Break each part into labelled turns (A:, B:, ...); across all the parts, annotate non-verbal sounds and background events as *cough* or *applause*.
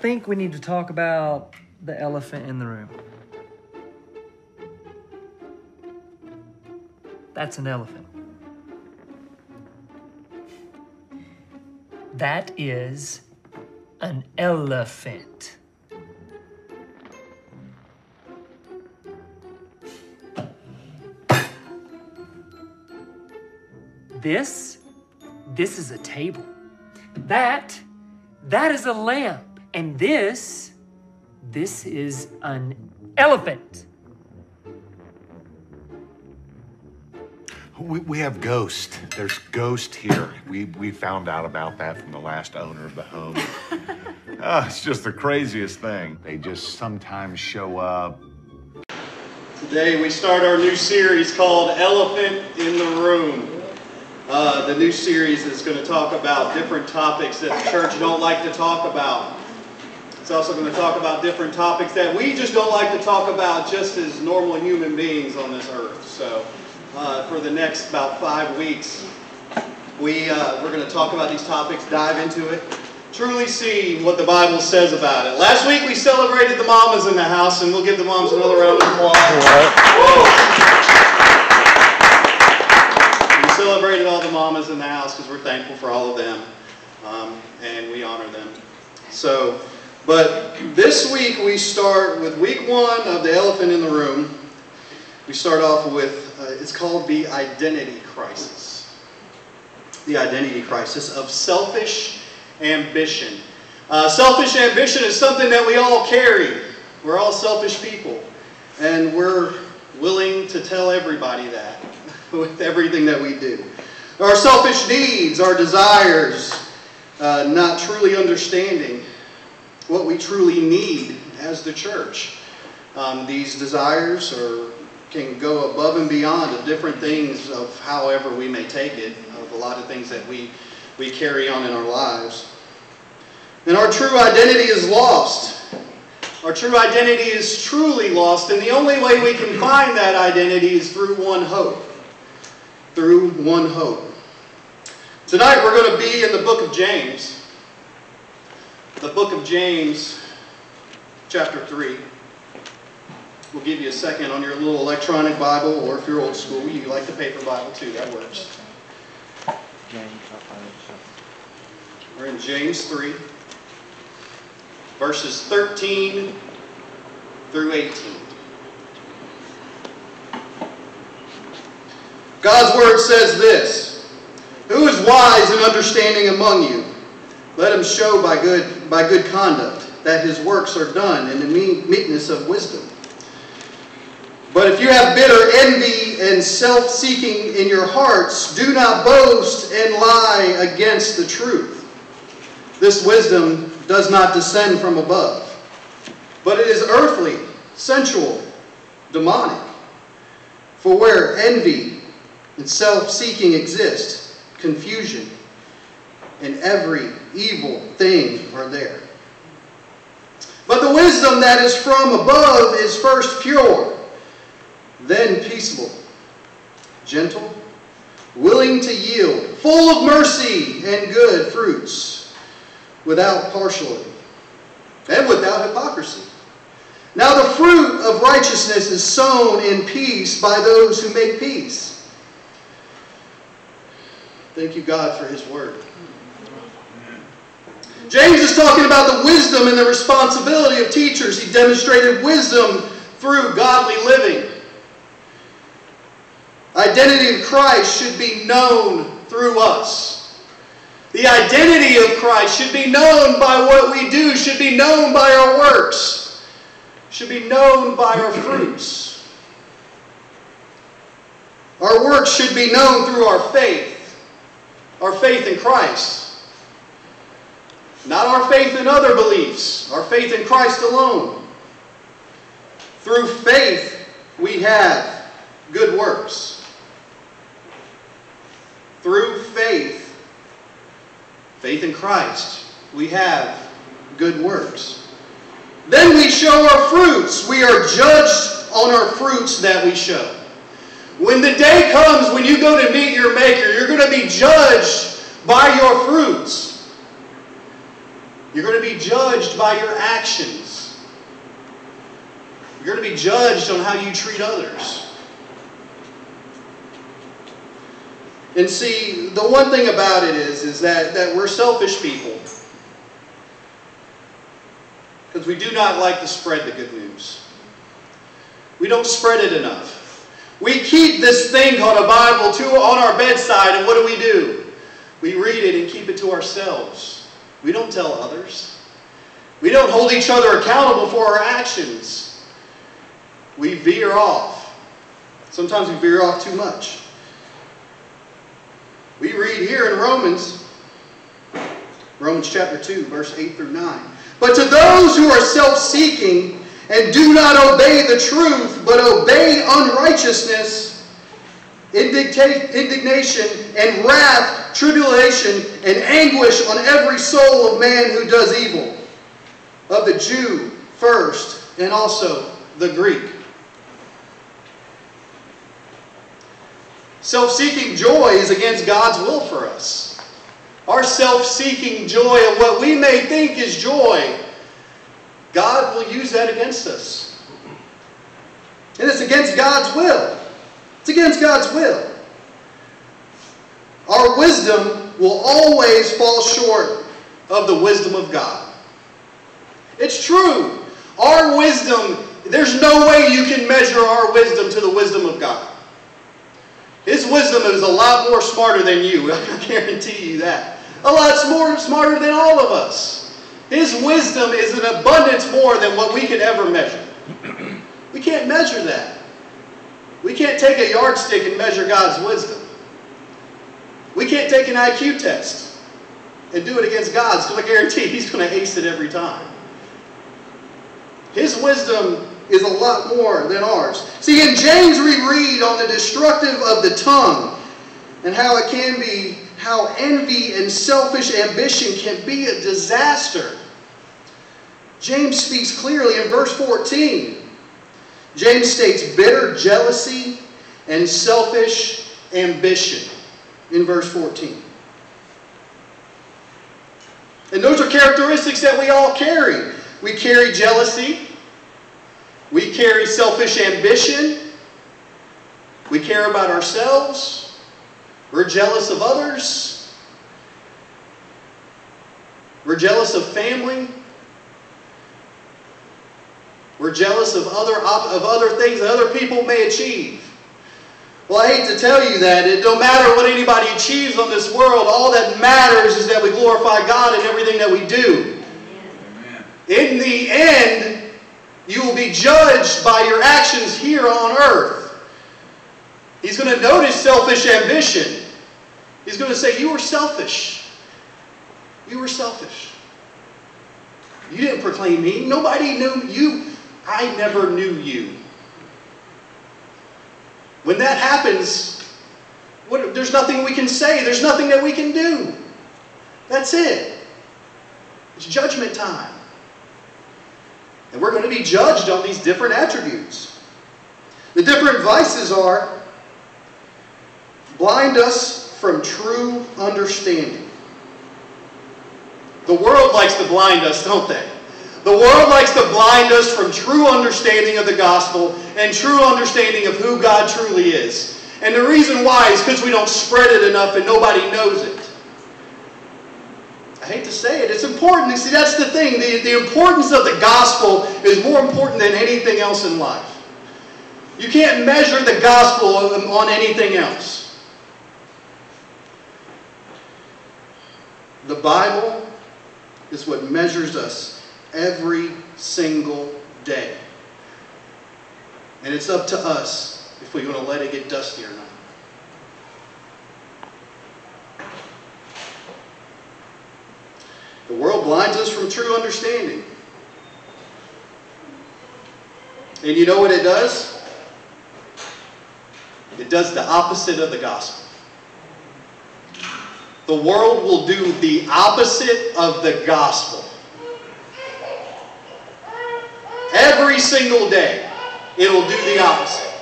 A: Think we need to talk about the elephant in the room. That's an elephant. That is an elephant. This, this is a table. That, that is a lamp. And this, this is an elephant.
B: We, we have ghost. There's ghost here. We we found out about that from the last owner of the home. *laughs* Ah, it's just the craziest thing. They just sometimes show up.
C: Today we start our new series called Elephant in the Room. Uh, the new series is going to talk about different topics that the church don't like to talk about. It's also going to talk about different topics that we just don't like to talk about just as normal human beings on this earth. So uh, for the next about five weeks, we, uh, we're going to talk about these topics, dive into it, truly see what the Bible says about it. Last week we celebrated the mamas in the house, and we'll give the moms another round of applause. We celebrated all the mamas in the house because we're thankful for all of them, um, and we honor them. So, but this week we start with week one of the elephant in the room. We start off with, uh, it's called the identity crisis. The identity crisis of selfish ambition. Uh, selfish ambition is something that we all carry. We're all selfish people. And we're willing to tell everybody that *laughs* with everything that we do. Our selfish needs, our desires, uh, not truly understanding what we truly need as the church. Um, these desires are, can go above and beyond of different things of however we may take it, of a lot of things that we, we carry on in our lives. And our true identity is lost. Our true identity is truly lost, and the only way we can find that identity is through one hope. Through one hope. Tonight we're going to be in the book of James. The book of James, chapter 3. We'll give you a second on your little electronic Bible, or if you're old school, you like the paper Bible too, that works. We're in James 3, verses 13 through 18. God's word says this Who is wise and understanding among you? Let him show by good, by good conduct that his works are done in the meekness of wisdom. But if you have bitter envy and self seeking in your hearts, do not boast and lie against the truth. This wisdom does not descend from above, but it is earthly, sensual, demonic. For where envy and self seeking exist, confusion and every evil thing are there. But the wisdom that is from above is first pure, then peaceable, gentle, willing to yield, full of mercy and good fruits, without partiality, and without hypocrisy. Now the fruit of righteousness is sown in peace by those who make peace. Thank you, God, for His word. James is talking about the wisdom and the responsibility of teachers. He demonstrated wisdom through godly living. Identity of Christ should be known through us. The identity of Christ should be known by what we do, should be known by our works, should be known by our fruits. Our works should be known through our faith, our faith in Christ. Not our faith in other beliefs, our faith in Christ alone. Through faith, we have good works. Through faith, faith in Christ, we have good works. Then we show our fruits. We are judged on our fruits that we show. When the day comes when you go to meet your Maker, you're going to be judged by your fruits. You're going to be judged by your actions. You're going to be judged on how you treat others. And see, the one thing about it is, is that, that we're selfish people. Because we do not like to spread the good news. We don't spread it enough. We keep this thing called a Bible to, on our bedside, and what do we do? We read it and keep it to ourselves. We don't tell others. We don't hold each other accountable for our actions. We veer off. Sometimes we veer off too much. We read here in Romans, Romans chapter 2, verse 8 through 9. But to those who are self seeking and do not obey the truth, but obey unrighteousness, indignation and wrath, tribulation and anguish on every soul of man who does evil, of the Jew first, and also the Greek. Self seeking joy is against God's will for us. Our self seeking joy of what we may think is joy, God will use that against us. And it's against God's will. It's against God's will. Our wisdom will always fall short of the wisdom of God. It's true. Our wisdom, there's no way you can measure our wisdom to the wisdom of God. His wisdom is a lot more smarter than you. *laughs* I guarantee you that. A lot more smarter than all of us. His wisdom is an abundance more than what we could ever measure. *clears throat* We can't measure that. We can't take a yardstick and measure God's wisdom. We can't take an IQ test and do it against God's because I guarantee *laughs* He's going to ace it every time. His wisdom is a lot more than ours. See, in James we read on the destructive of the tongue and how it can be, how envy and selfish ambition can be a disaster. James speaks clearly in verse 14. James states bitter jealousy and selfish ambition in verse 14. And those are characteristics that we all carry. We carry jealousy, we carry selfish ambition. We care about ourselves. We're jealous of others. We're jealous of family. We're jealous of other, of other things that other people may achieve. Well, I hate to tell you that. It don't matter what anybody achieves on this world. All that matters is that we glorify God in everything that we do. Amen. In the end, you will be judged by your actions here on earth. He's going to notice selfish ambition. He's going to say, You were selfish. You were selfish. You didn't proclaim me. Nobody knew you. I never knew you. When that happens, what, there's nothing we can say. There's nothing that we can do. That's it. It's judgment time. And we're going to be judged on these different attributes. The different vices are blind us from true understanding. The world likes to blind us, don't they? The world likes to blind us from true understanding of the gospel and true understanding of who God truly is. And the reason why is because we don't spread it enough and nobody knows it. I hate to say it, it's important. See, that's the thing. The, the importance of the gospel is more important than anything else in life. You can't measure the gospel on anything else. The Bible is what measures us every single day. And it's up to us if we're going to let it get dusty or not. The world blinds us from true understanding. And you know what it does? It does the opposite of the gospel. The world will do the opposite of the gospel. Every single day, it'll do the opposite.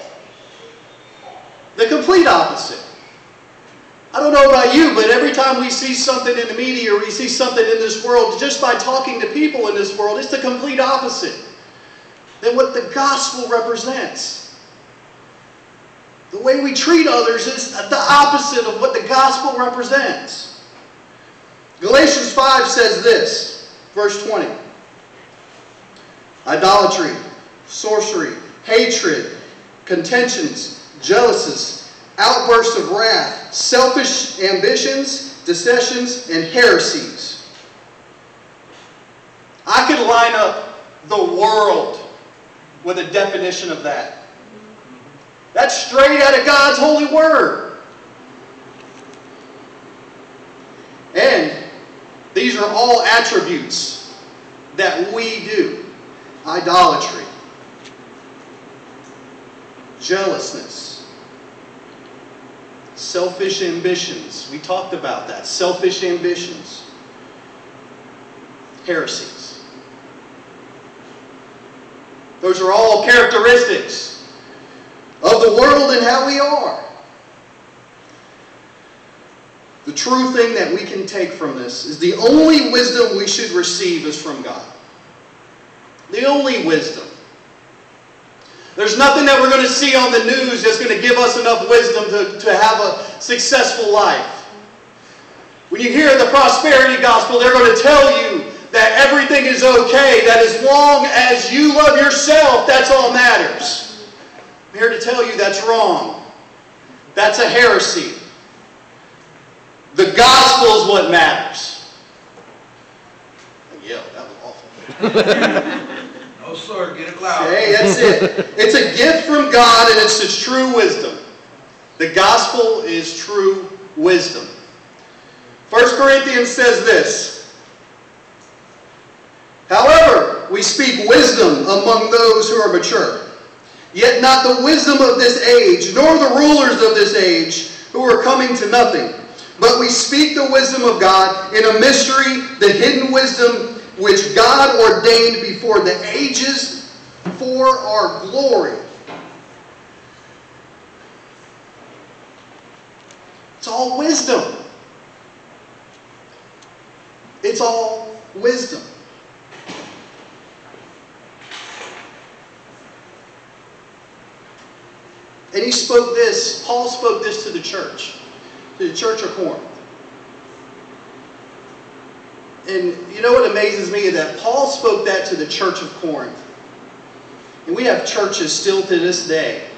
C: The complete opposite. I don't know about you, but every time we see something in the media or we see something in this world, just by talking to people in this world, it's the complete opposite than what the gospel represents. The way we treat others is the opposite of what the gospel represents. Galatians 5 says this, verse 20 idolatry, sorcery, hatred, contentions, jealousies, outbursts of wrath, selfish ambitions, dissensions, and heresies. I could line up the world with a definition of that. That's straight out of God's holy word. And these are all attributes that we do idolatry, jealousness, selfish ambitions. We talked about that. Selfish ambitions, heresies. Those are all characteristics of the world and how we are. The true thing that we can take from this is the only wisdom we should receive is from God. The only wisdom. There's nothing that we're going to see on the news that's going to give us enough wisdom to, to have a successful life. When you hear the prosperity gospel, they're going to tell you that everything is okay, that as long as you love yourself, that's all matters. I'm here to tell you that's wrong. That's a heresy. The gospel is what matters. Yeah, that was awful. *laughs*
D: No, sir, get it loud.
C: Okay, that's it. *laughs* It's a gift from God and it's His true wisdom. The gospel is true wisdom. 1 Corinthians says this However, we speak wisdom among those who are mature, yet not the wisdom of this age, nor the rulers of this age who are coming to nothing. But we speak the wisdom of God in a mystery, the hidden wisdom which God ordained before the ages for our glory. It's all wisdom. It's all wisdom. And he spoke this, Paul spoke this to the church, to the church of Corinth. And you know what amazes me is that Paul spoke that to the church of Corinth. And we have churches still to this day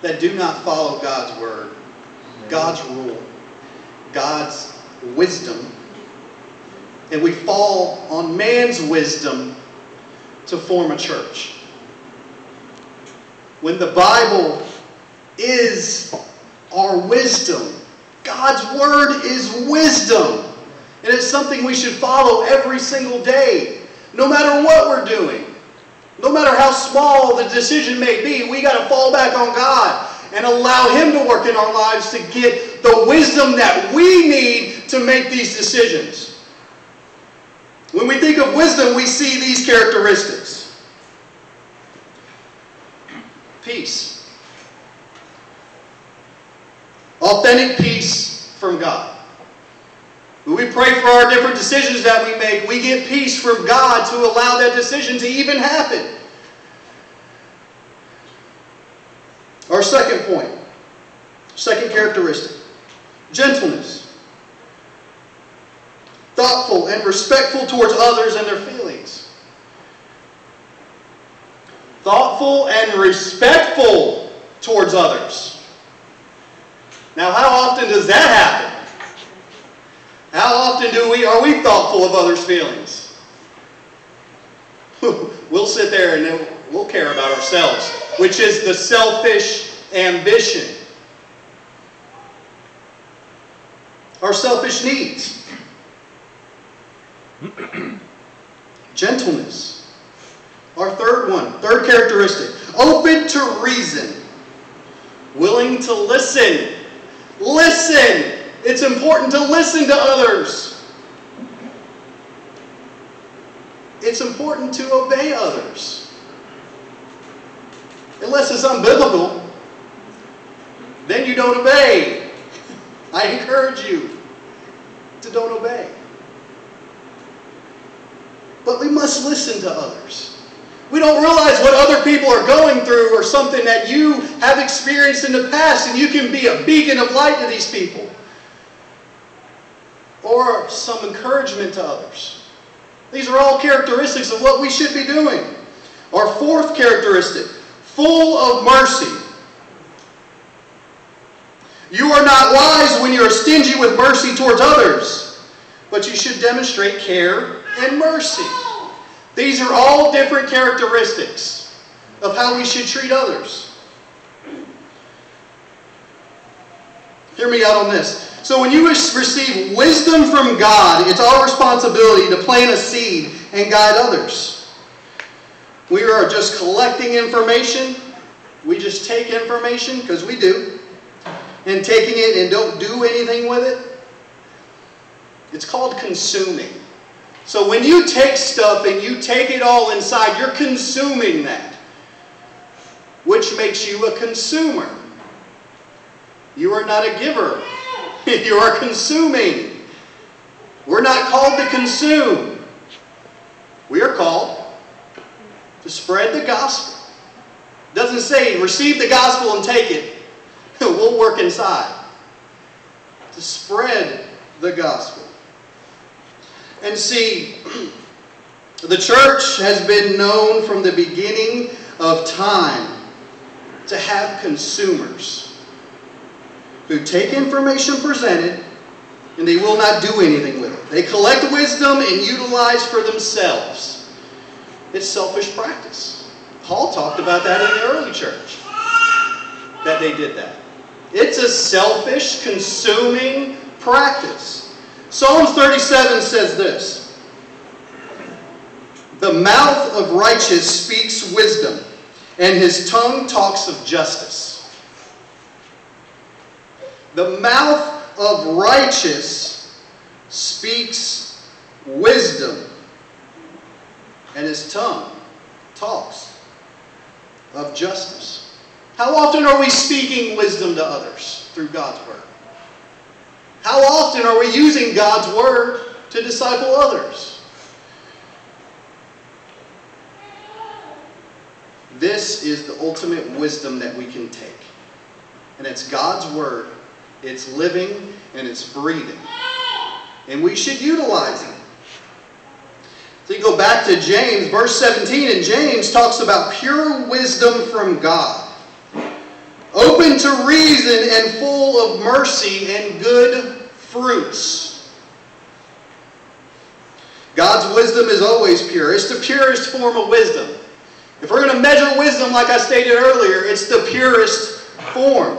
C: that do not follow God's word, God's rule, God's wisdom. And we fall on man's wisdom to form a church. When the Bible is our wisdom, God's word is wisdom. And it's something we should follow every single day, no matter what we're doing. No matter how small the decision may be, we got to fall back on God and allow Him to work in our lives to get the wisdom that we need to make these decisions. When we think of wisdom, we see these characteristics peace, authentic peace from God. When we pray for our different decisions that we make, we get peace from God to allow that decision to even happen. Our second point, second characteristic gentleness. Thoughtful and respectful towards others and their feelings. Thoughtful and respectful towards others. Now, how often does that happen? How often do we are we thoughtful of others' feelings? *laughs* we'll sit there and then we'll care about ourselves, which is the selfish ambition. Our selfish needs. *clears throat* Gentleness. Our third one, third characteristic. Open to reason. Willing to listen. Listen. It's important to listen to others. It's important to obey others. Unless it's unbiblical, then you don't obey. *laughs* I encourage you to don't obey. But we must listen to others. We don't realize what other people are going through or something that you have experienced in the past, and you can be a beacon of light to these people. Or some encouragement to others. These are all characteristics of what we should be doing. Our fourth characteristic full of mercy. You are not wise when you are stingy with mercy towards others, but you should demonstrate care and mercy. These are all different characteristics of how we should treat others. Hear me out on this. So, when you receive wisdom from God, it's our responsibility to plant a seed and guide others. We are just collecting information. We just take information, because we do, and taking it and don't do anything with it. It's called consuming. So when you take stuff and you take it all inside, you're consuming that, which makes you a consumer. You are not a giver. *laughs* you are consuming. We're not called to consume. We are called to spread the gospel. It doesn't say receive the gospel and take it. *laughs* we'll work inside. To spread the gospel. And see, *clears throat* the church has been known from the beginning of time to have consumers who take information presented and they will not do anything with it. They collect wisdom and utilize for themselves. It's selfish practice. Paul talked about that in the early church, that they did that. It's a selfish, consuming practice. Psalms 37 says this The mouth of righteous speaks wisdom, and his tongue talks of justice. The mouth of righteous speaks wisdom, and his tongue talks of justice. How often are we speaking wisdom to others through God's Word? How often are we using God's Word to disciple others? This is the ultimate wisdom that we can take. And it's God's Word. It's living and it's breathing. And we should utilize it. So you go back to James, verse 17, and James talks about pure wisdom from God open to reason and full of mercy and good fruits. God's wisdom is always pure. It's the purest form of wisdom. If we're going to measure wisdom, like I stated earlier, it's the purest form.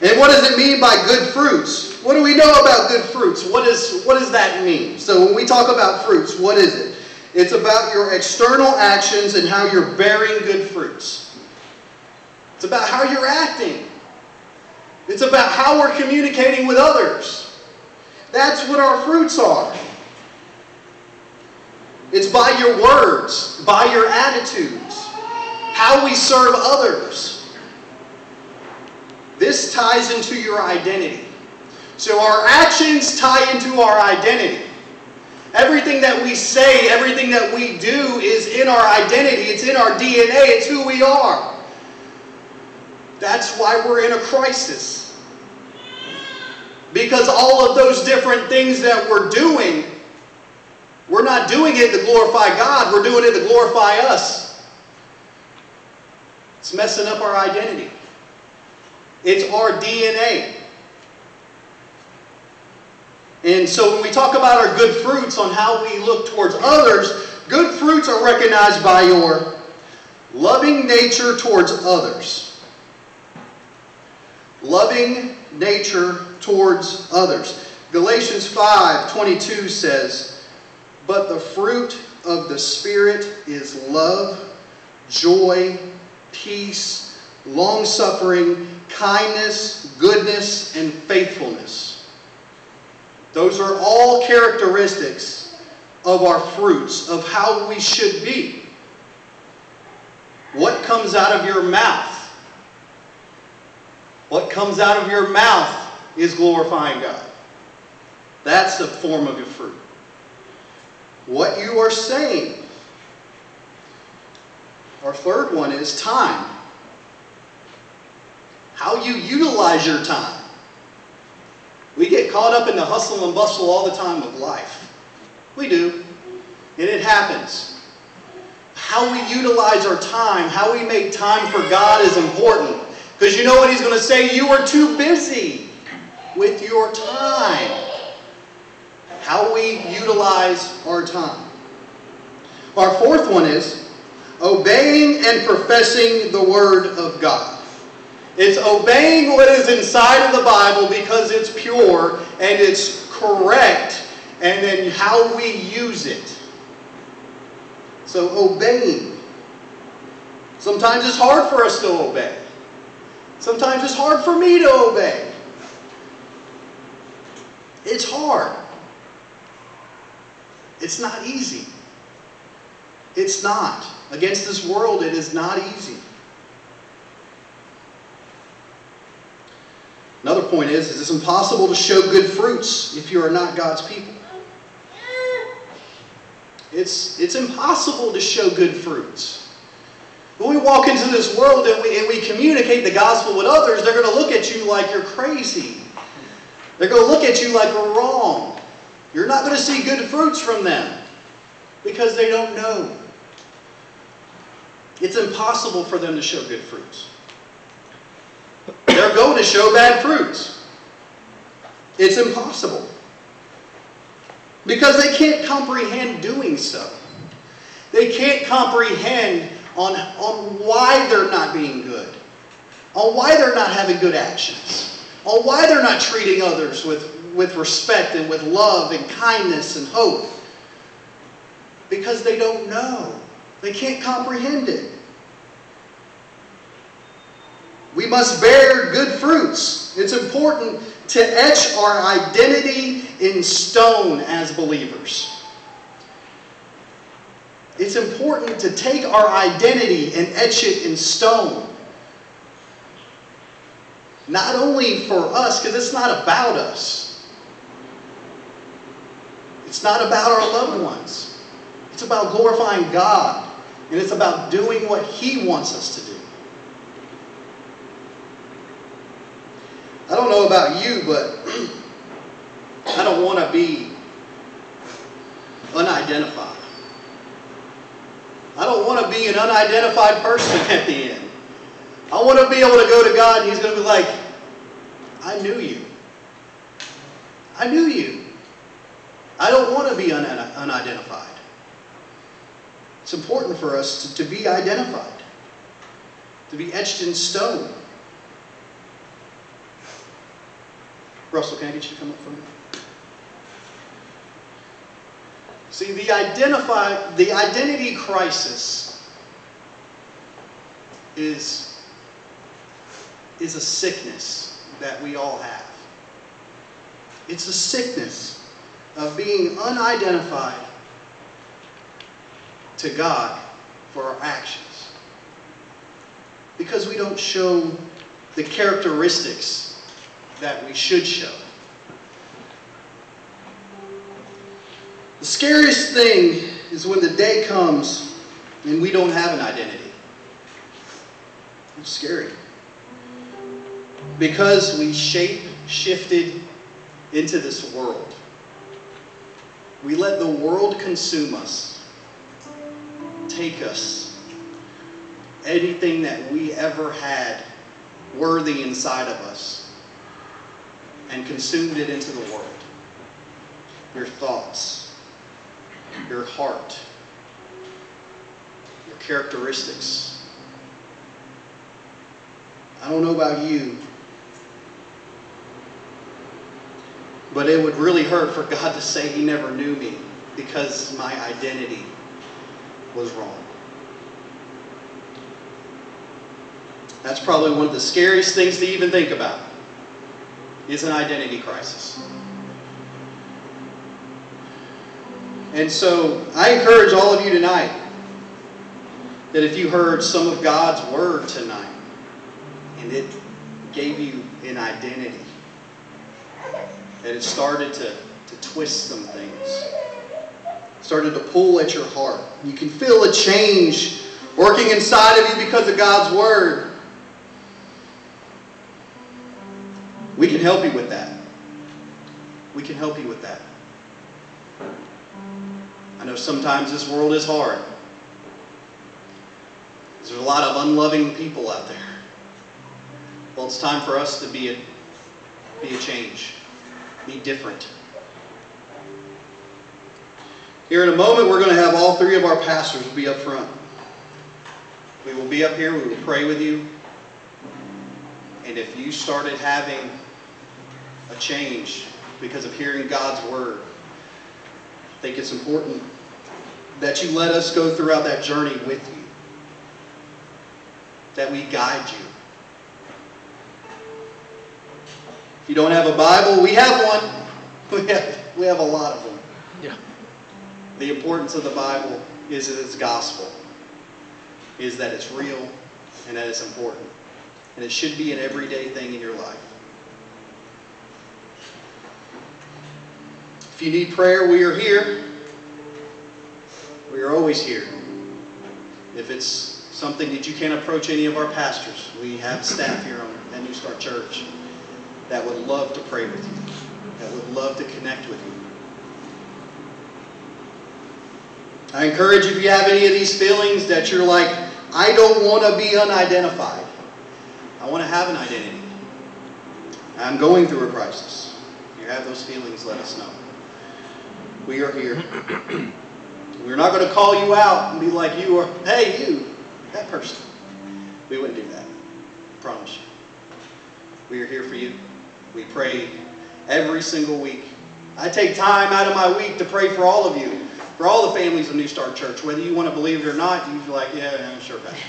C: And what does it mean by good fruits? What do we know about good fruits? What, is, what does that mean? So when we talk about fruits, what is it? It's about your external actions and how you're bearing good fruits. It's about how you're acting. It's about how we're communicating with others. That's what our fruits are. It's by your words, by your attitudes, how we serve others. This ties into your identity. So our actions tie into our identity. Everything that we say, everything that we do is in our identity. It's in our DNA. It's who we are. That's why we're in a crisis. Because all of those different things that we're doing, we're not doing it to glorify God, we're doing it to glorify us. It's messing up our identity. It's our DNA. And so when we talk about our good fruits on how we look towards others, good fruits are recognized by your loving nature towards others loving nature towards others. Galatians 5 22 says, But the fruit of the Spirit is love, joy, peace, long suffering, kindness, goodness, and faithfulness. Those are all characteristics of our fruits, of how we should be. What comes out of your mouth what comes out of your mouth is glorifying God. That's the form of your fruit. What you are saying. Our third one is time. How you utilize your time. We get caught up in the hustle and bustle all the time of life. We do. And it happens. How we utilize our time, how we make time for God is important. Because you know what He's going to say? You are too busy with your time. How we utilize our time. Our fourth one is obeying and professing the Word of God. It's obeying what is inside of the Bible because it's pure and it's correct, and then how we use it. So, obeying. Sometimes it's hard for us to obey. Sometimes it's hard for me to obey. It's hard. It's not easy. It's not. Against this world, it is not easy. Another point is, is it's impossible to show good fruits if you are not God's people. It's, it's impossible to show good fruits. When we walk into this world and we, and we communicate the gospel with others, they're going to look at you like you're crazy. They're going to look at you like you're wrong. You're not going to see good fruits from them because they don't know. It's impossible for them to show good fruits. Going to show bad fruits. It's impossible. Because they can't comprehend doing so. They can't comprehend on, on why they're not being good, on why they're not having good actions, on why they're not treating others with, with respect and with love and kindness and hope. Because they don't know. They can't comprehend it. We must bear good fruits. It's important to etch our identity in stone as believers. It's important to take our identity and etch it in stone. Not only for us, because it's not about us. It's not about our loved ones. It's about glorifying God. And it's about doing what He wants us to do. I don't know about you, but I don't want to be unidentified. I don't want to be an unidentified person at the end. I want to be able to go to God and He's going to be like, I knew you. I knew you. I don't want to be un unidentified. It's important for us to, to be identified, to be etched in stone. Russell, can I get you to come up for me? See, the identify the identity crisis is, is a sickness that we all have. It's a sickness of being unidentified to God for our actions. Because we don't show the characteristics that we should show. The scariest thing is when the day comes and we don't have an identity. It's scary. Because we shape shifted into this world. We let the world consume us, take us. Anything that we ever had worthy inside of us, and consumed it into the world. Your thoughts, your heart, your characteristics. I don't know about you, but it would really hurt for God to say He never knew me because my identity was wrong. That's probably one of the scariest things to even think about is an identity crisis. And so I encourage all of you tonight that if you heard some of God's word tonight and it gave you an identity, that it started to, to twist some things, started to pull at your heart. You can feel a change working inside of you because of God's Word. Can help you with that. We can help you with that. I know sometimes this world is hard. There's a lot of unloving people out there. Well, it's time for us to be a, be a change, be different. Here in a moment, we're going to have all three of our pastors be up front. We will be up here, we will pray with you. And if you started having a change because of hearing God's word, I think it's important that you let us go throughout that journey with you, that we guide you. If you don't have a Bible, we have one. *laughs* We have, we have a lot of them.
A: Yeah.
C: The importance of the Bible is that it's gospel, is that it's real, and that it's important. And it should be an everyday thing in your life. If you need prayer, we are here. We are always here. If it's something that you can't approach any of our pastors, we have staff here at New Start Church that would love to pray with you, that would love to connect with you. I encourage you if you have any of these feelings that you're like, I don't want to be unidentified. I want to have an identity. I'm going through a crisis. If you have those feelings, let us know. We are here. We're not going to call you out and be like you are, hey, you, that person. We wouldn't do that. I promise you. We are here for you. We pray every single week. I take time out of my week to pray for all of you, for all the families of New Start Church. Whether you want to believe it or not, you feel like, yeah, yeah sure, Pastor.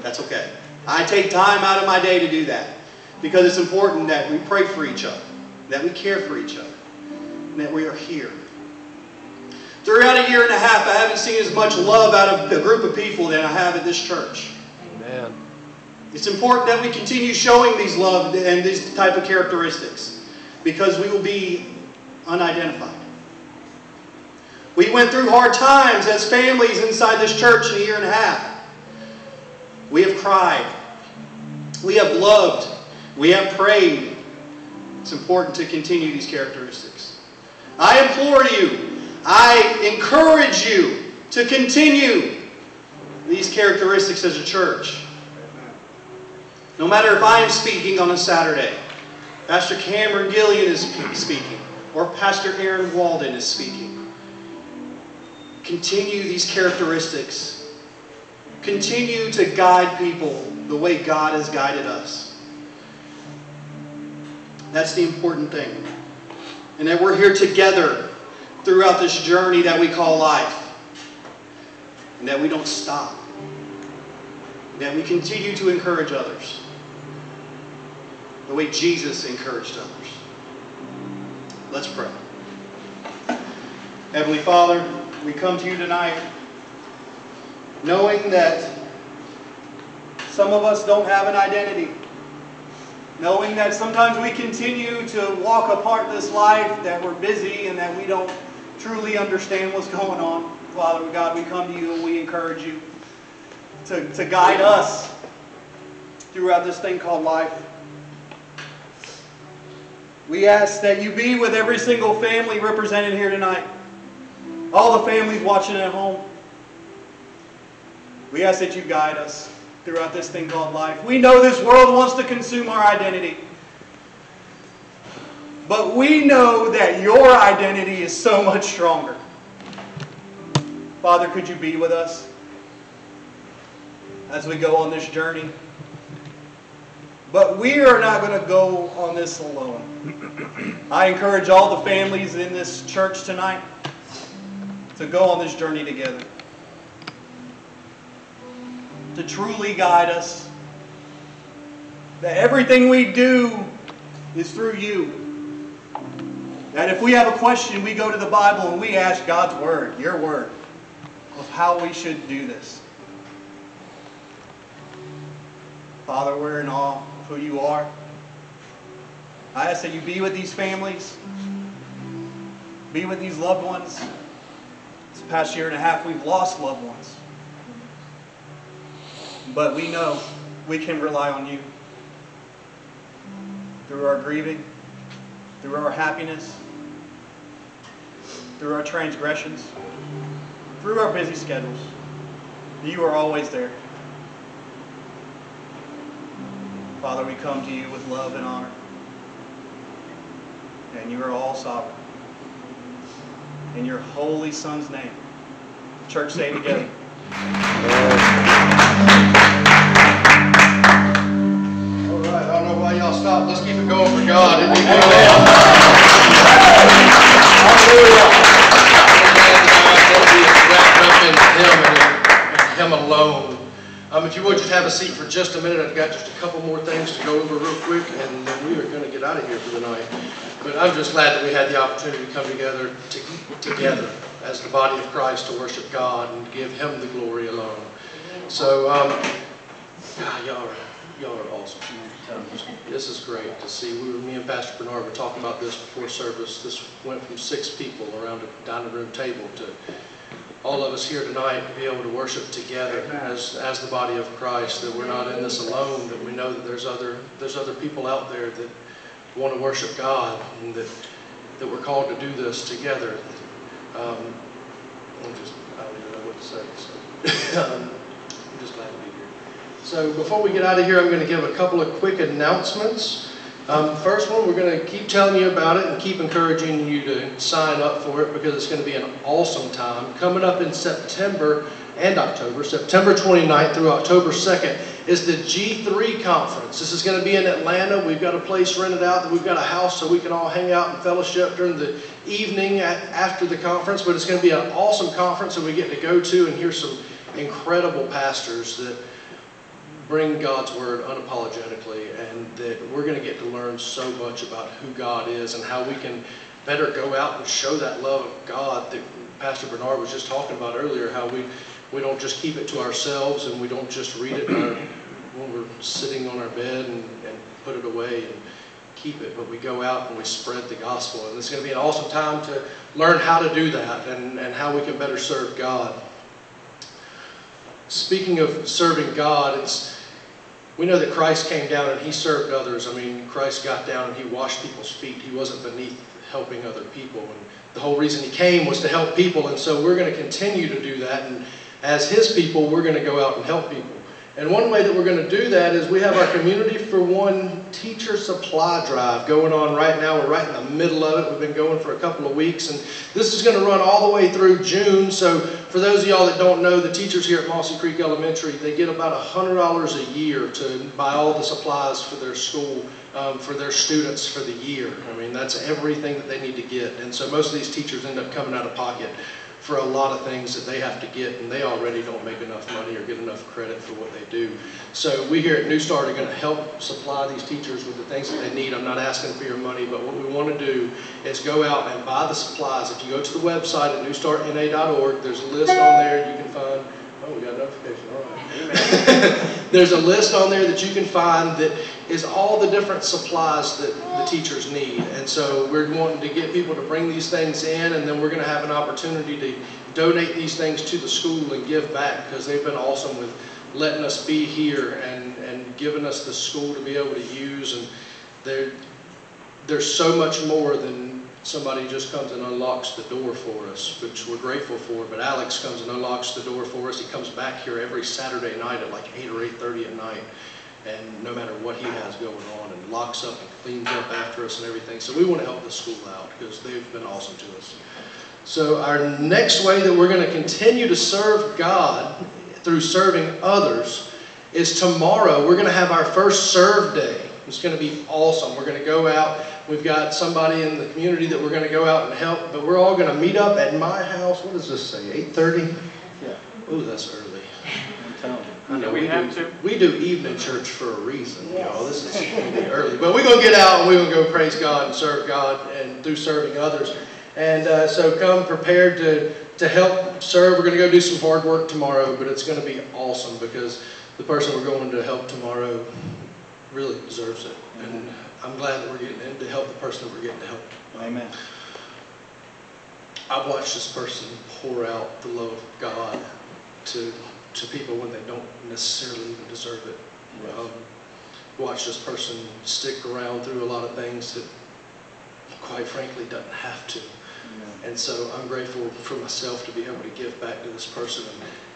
C: That's okay. I take time out of my day to do that because it's important that we pray for each other, that we care for each other, and that we are here. Throughout a year and a half, I haven't seen as much love out of a group of people than I have at this church.
A: Amen.
C: It's important that we continue showing these love and these type of characteristics because we will be unidentified. We went through hard times as families inside this church in a year and a half. We have cried. We have loved. We have prayed. It's important to continue these characteristics. I implore you I encourage you to continue these characteristics as a church. No matter if I am speaking on a Saturday, Pastor Cameron Gillian is speaking, or Pastor Aaron Walden is speaking. Continue these characteristics. Continue to guide people the way God has guided us. That's the important thing. And that we're here together throughout this journey that we call life. And that we don't stop. That we continue to encourage others the way Jesus encouraged others. Let's pray. Heavenly Father, we come to you tonight knowing that some of us don't have an identity. Knowing that sometimes we continue to walk apart this life, that we're busy and that we don't truly understand what's going on. Father God, we come to you and we encourage you to, to guide us throughout this thing called life. We ask that you be with every single family represented here tonight. All the families watching at home. We ask that you guide us throughout this thing called life. We know this world wants to consume our identity. But we know that your identity is so much stronger. Father, could you be with us as we go on this journey? But we are not going to go on this alone. I encourage all the families in this church tonight to go on this journey together. To truly guide us. That everything we do is through you. That if we have a question, we go to the Bible and we ask God's Word, your Word, of how we should do this. Father, we're in awe of who you are. I ask that you be with these families, be with these loved ones. This past year and a half, we've lost loved ones. But we know we can rely on you through our grieving, through our happiness, through our transgressions, through our busy schedules. You are always there. Father, we come to you with love and honor. And you are all sovereign. In your holy Son's name. Church, say together. All
E: right, I don't know why y'all stopped. Let's keep it going for God. Isn't he Hallelujah. Him alone. Um, if you would just have a seat for just a minute, I've got just a couple more things to go over real quick, and then we are going to get out of here for the night. But I'm just glad that we had the opportunity to come together to, together as the body of Christ to worship God and give Him the glory alone. So, um, y'all are, y'all are awesome. This is great to see. We were, me and Pastor Bernard were talking about this before service. This went from six people around a dining room table to all of us here tonight to be able to worship together as, as the body of Christ, that we're not in this alone, that we know that there's other, there's other people out there that want to worship God and that, that we're called to do this together. Um, I'm just, I don't even know what to say. So *laughs* um, I'm just glad to be here. So before we get out of here, I'm going to give a couple of quick announcements. Um, first one, we're going to keep telling you about it and keep encouraging you to sign up for it because it's going to be an awesome time. Coming up in September and October, September 29th through October 2nd, is the G3 conference. This is going to be in Atlanta. We've got a place rented out. We've got a house so we can all hang out and fellowship during the evening after the conference. But it's going to be an awesome conference that we get to go to and hear some incredible pastors that bring God's word unapologetically and that we're going to get to learn so much about who God is and how we can better go out and show that love of God that Pastor Bernard was just talking about earlier, how we, we don't just keep it to ourselves and we don't just read it our, when we're sitting on our bed and, and put it away and keep it, but we go out and we spread the gospel. And it's going to be an awesome time to learn how to do that and, and how we can better serve God. Speaking of serving God, it's we know that Christ came down and he served others. I mean, Christ got down and he washed people's feet. He wasn't beneath helping other people. And the whole reason he came was to help people. And so we're going to continue to do that. And as his people, we're going to go out and help people. And one way that we're going to do that is we have our Community for One teacher supply drive going on right now. We're right in the middle of it. We've been going for a couple of weeks, and this is going to run all the way through June. So for those of y'all that don't know, the teachers here at Mossy Creek Elementary, they get about $100 a year to buy all the supplies for their school, um, for their students for the year. I mean, that's everything that they need to get. And so most of these teachers end up coming out of pocket for a lot of things that they have to get, and they already don't make enough money or get enough credit for what they do. So we here at New Start are going to help supply these teachers with the things that they need. I'm not asking for your money, but what we want to do is go out and buy the supplies. If you go to the website at newstartna.org, there's a list on there you can find. Oh, we got notification. All right. *laughs* there's a list on there that you can find that is all the different supplies that the teachers need. And so we're wanting to get people to bring these things in, and then we're going to have an opportunity to donate these things to the school and give back because they've been awesome with letting us be here and, and giving us the school to be able to use. And there, there's so much more than somebody just comes and unlocks the door for us, which we're grateful for. But Alex comes and unlocks the door for us. He comes back here every Saturday night at like 8 or 8.30 at night and no matter what he has going on and locks up and cleans up after us and everything. So we want to help the school out because they've been awesome to us. So our next way that we're going to continue to serve God through serving others is tomorrow. We're going to have our first serve day. It's going to be awesome. We're going to go out. We've got somebody in the community that we're going to go out and help, but we're all going to meet up at my house. What does this say? 8:30? Yeah. Oh, that's early. I'm telling you. I know we, we have do, to. We do evening church for a reason, yes. y'all. This is really early, but we're gonna get out and we're gonna go praise God and serve God and through serving others. And uh, so come prepared to to help serve. We're gonna go do some hard work tomorrow, but it's gonna be awesome because the person we're going to help tomorrow really deserves it. And I'm glad that we're getting in to help the person that we're getting to help.
F: Amen.
E: I've watched this person pour out the love of God to, to people when they don't necessarily even deserve it. Um, watched this person stick around through a lot of things that, quite frankly, doesn't have to. And so I'm grateful for myself to be able to give back to this person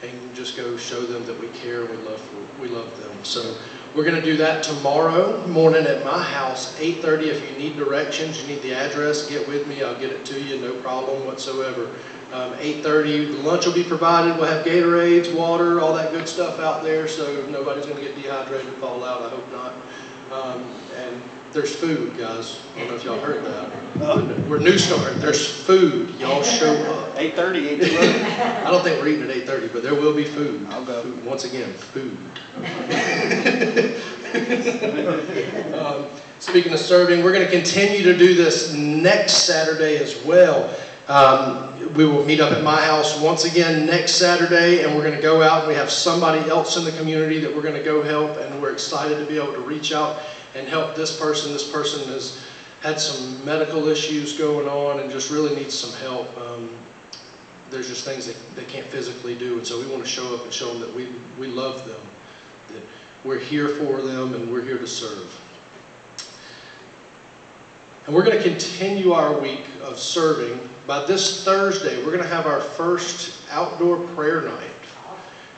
E: and, and just go show them that we care and we love, we love them. So we're going to do that tomorrow morning at my house, 8.30. If you need directions, you need the address, get with me. I'll get it to you, no problem whatsoever. Um, 8.30, the lunch will be provided. We'll have Gatorades, water, all that good stuff out there. So nobody's going to get dehydrated and fall out. I hope not. Um, and there's food, guys. I don't know if y'all heard that. We're New Start. There's food. Y'all show up.
F: 8:30, 8:30.
E: I don't think we're eating at 8:30, but there will be food.
F: I'll go.
E: Food. Once again, food. *laughs* Um, Speaking of serving, we're going to continue to do this next Saturday as well. Um, We will meet up at my house once again next Saturday, and we're going to go out, and we have somebody else in the community that we're going to go help, and we're excited to be able to reach out and help this person. This person has had some medical issues going on and just really needs some help. Um, there's just things that they can't physically do, and so we want to show up and show them that we, we love them, that we're here for them, and we're here to serve. And we're going to continue our week of serving. By this Thursday, we're going to have our first outdoor prayer night.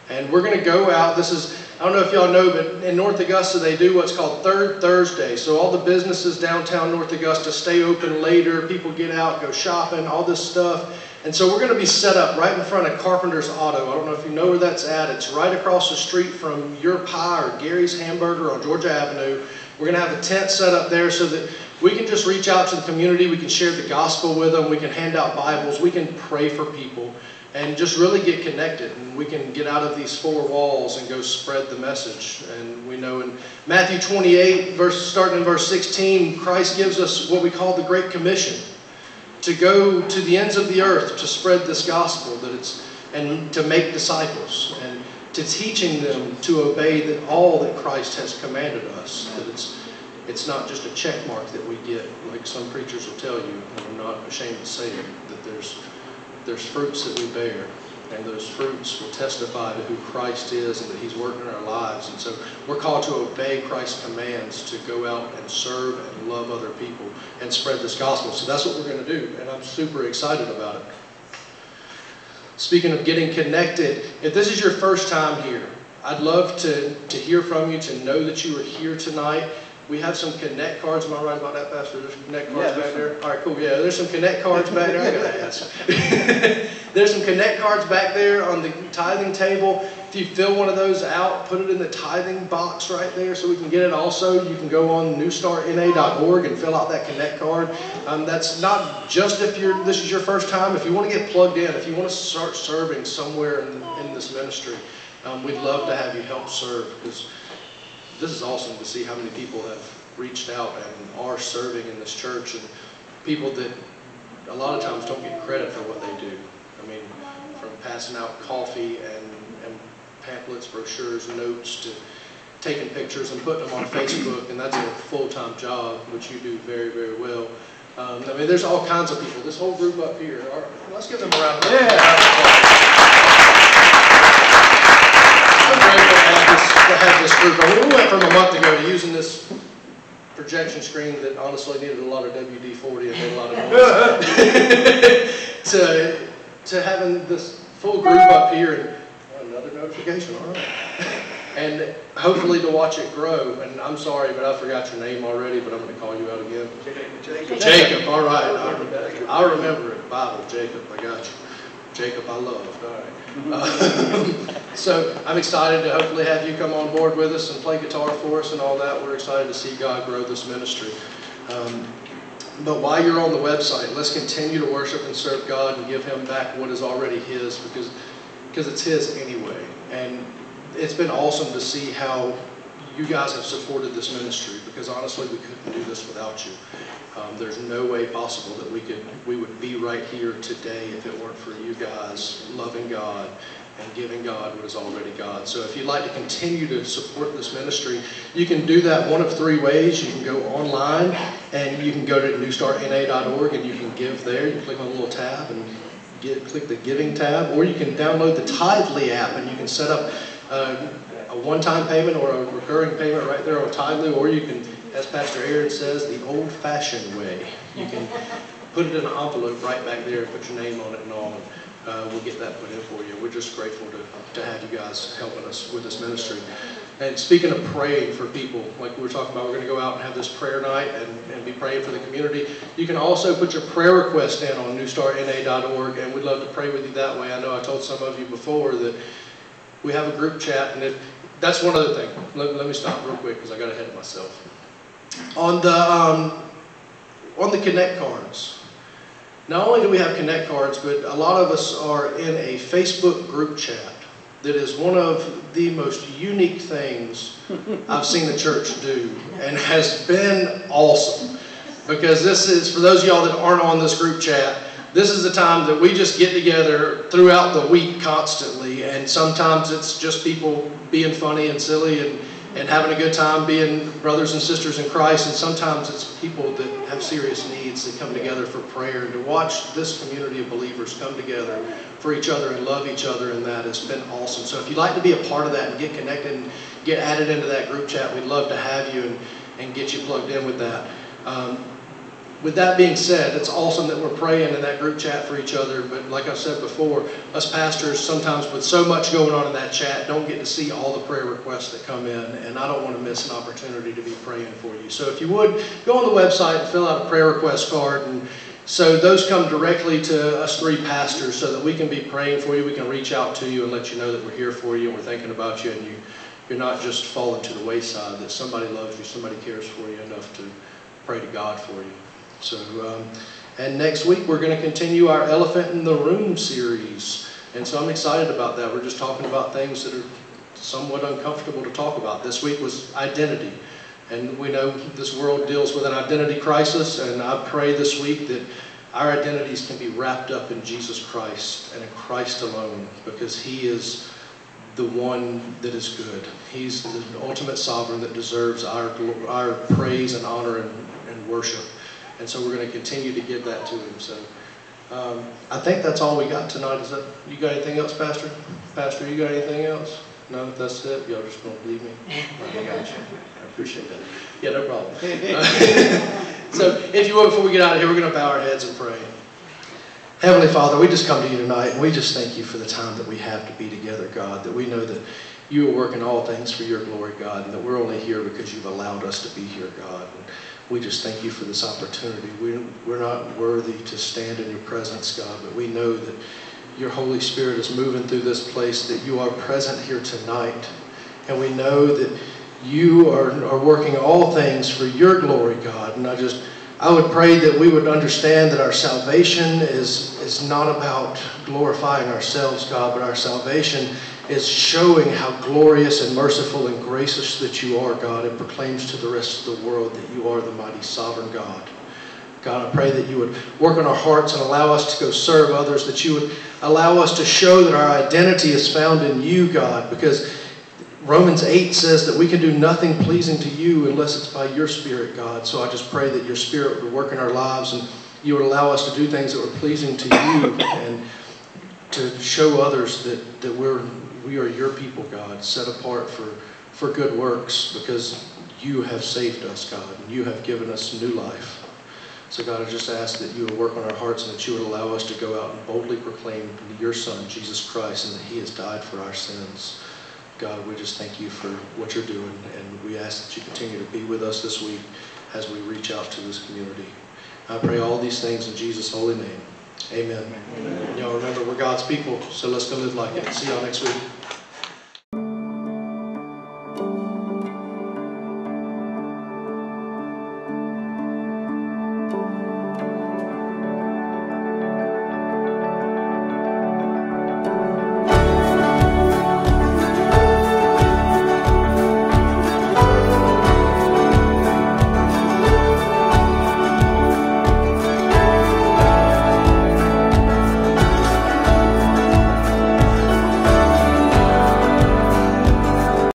E: And we're going to go out. This is, I don't know if y'all know, but in North Augusta, they do what's called Third Thursday. So all the businesses downtown North Augusta stay open later. People get out, go shopping, all this stuff. And so we're going to be set up right in front of Carpenter's Auto. I don't know if you know where that's at. It's right across the street from Your Pie or Gary's Hamburger on Georgia Avenue. We're going to have a tent set up there so that we can just reach out to the community. We can share the gospel with them. We can hand out Bibles. We can pray for people and just really get connected. And we can get out of these four walls and go spread the message. And we know in Matthew 28, verse, starting in verse 16, Christ gives us what we call the Great Commission to go to the ends of the earth to spread this gospel that it's and to make disciples and to teaching them to obey all that Christ has commanded us that it's it's not just a check mark that we get like some preachers will tell you and I'm not ashamed to say it that there's there's fruits that we bear and those fruits will testify to who Christ is and that He's working in our lives. And so we're called to obey Christ's commands to go out and serve and love other people and spread this gospel. So that's what we're going to do, and I'm super excited about it. Speaking of getting connected, if this is your first time here, I'd love to, to hear from you, to know that you are here tonight. We have some connect cards. Am I right about that, Pastor? There's connect cards
F: Yeah,
E: back
F: there's
E: there. All right, cool. Yeah, there's some connect cards back there. I gotta ask. there's some connect cards back there on the tithing table. If you fill one of those out, put it in the tithing box right there so we can get it. Also, you can go on newstartna.org and fill out that connect card. Um, that's not just if you're this is your first time. If you want to get plugged in, if you want to start serving somewhere in, in this ministry, um, we'd love to have you help serve because this is awesome to see how many people have reached out and are serving in this church and people that a lot of times don't get credit for what they do. I mean, from passing out coffee and, and pamphlets, brochures, notes to taking pictures and putting them on Facebook, and that's a full-time job, which you do very, very well. Um, I mean, there's all kinds of people. This whole group up here, let's give them a round of I'm grateful to have this, to have this group. I mean, we went from a month ago to using this projection screen that honestly needed a lot of WD-40 and a lot of noise. *laughs* to, to having this full group up here and another notification, all right. And hopefully to watch it grow. And I'm sorry, but I forgot your name already, but I'm going to call you out again. Jacob, Jacob, all right. I'll, I'll remember it. Bible, Jacob, I got you. Jacob, I loved, all right. Um, *laughs* so I'm excited to hopefully have you come on board with us and play guitar for us and all that. We're excited to see God grow this ministry. Um, but while you're on the website, let's continue to worship and serve God and give Him back what is already His because, because it's His anyway. And it's been awesome to see how you guys have supported this ministry because honestly, we couldn't do this without you. Um, there's no way possible that we could, we would be right here today if it weren't for you guys loving God and giving God what is already God. So if you'd like to continue to support this ministry, you can do that one of three ways. You can go online and you can go to newstartna.org and you can give there. You click on the little tab and get, click the giving tab, or you can download the Tithely app and you can set up uh, a one-time payment or a recurring payment right there on Tithely, or you can, as Pastor Aaron says, the old-fashioned way. You can put it in an envelope right back there and put your name on it and all uh, we'll get that put in for you. We're just grateful to, to have you guys helping us with this ministry. And speaking of praying for people, like we were talking about, we're going to go out and have this prayer night and, and be praying for the community. You can also put your prayer request in on newstartna.org, and we'd love to pray with you that way. I know I told some of you before that we have a group chat, and it, that's one other thing. Let, let me stop real quick because I got ahead of myself. On the um, on the Connect cards, not only do we have Connect cards, but a lot of us are in a Facebook group chat that is one of the most unique things *laughs* I've seen the church do and has been awesome. Because this is, for those of y'all that aren't on this group chat, this is the time that we just get together throughout the week constantly. And sometimes it's just people being funny and silly and and having a good time being brothers and sisters in Christ. And sometimes it's people that have serious needs that come together for prayer. And to watch this community of believers come together for each other and love each other and that has been awesome. So if you'd like to be a part of that and get connected and get added into that group chat, we'd love to have you and, and get you plugged in with that. Um, with that being said, it's awesome that we're praying in that group chat for each other. But like I said before, us pastors, sometimes with so much going on in that chat, don't get to see all the prayer requests that come in. And I don't want to miss an opportunity to be praying for you. So if you would, go on the website and fill out a prayer request card. And so those come directly to us three pastors so that we can be praying for you. We can reach out to you and let you know that we're here for you and we're thinking about you. And you, you're not just falling to the wayside, that somebody loves you, somebody cares for you enough to pray to God for you. So, um, and next week we're going to continue our Elephant in the Room series. And so I'm excited about that. We're just talking about things that are somewhat uncomfortable to talk about. This week was identity. And we know this world deals with an identity crisis, and I pray this week that our identities can be wrapped up in Jesus Christ and in Christ alone, because He is the one that is good. He's the ultimate sovereign that deserves our, our praise and honor and, and worship. And so we're going to continue to give that to him. So um, I think that's all we got tonight. Is that you got anything else, Pastor? Pastor, you got anything else? No, that's it. Y'all just gonna believe me? I got you. I appreciate that. Yeah, no problem. *laughs* so if you will, before we get out of here, we're going to bow our heads and pray. Heavenly Father, we just come to you tonight and we just thank you for the time that we have to be together, God, that we know that you are working all things for your glory, God, and that we're only here because you've allowed us to be here, God. And we just thank you for this opportunity. We, we're not worthy to stand in your presence, God, but we know that your Holy Spirit is moving through this place, that you are present here tonight. And we know that you are, are working all things for your glory, God. And I just, I would pray that we would understand that our salvation is, is not about glorifying ourselves, God, but our salvation is showing how glorious and merciful and gracious that you are, God, and proclaims to the rest of the world that you are the mighty sovereign God. God, I pray that you would work on our hearts and allow us to go serve others, that you would allow us to show that our identity is found in you, God, because Romans 8 says that we can do nothing pleasing to you unless it's by your Spirit, God. So I just pray that your Spirit would work in our lives and you would allow us to do things that were pleasing to you and to show others that, that we're we are your people, God, set apart for, for good works because you have saved us, God, and you have given us new life. So, God, I just ask that you would work on our hearts and that you would allow us to go out and boldly proclaim your Son, Jesus Christ, and that he has died for our sins. God, we just thank you for what you're doing, and we ask that you continue to be with us this week as we reach out to this community. I pray all these things in Jesus' holy name. Amen. Amen. Y'all remember, we're God's people, so let's go live like it. See y'all next week.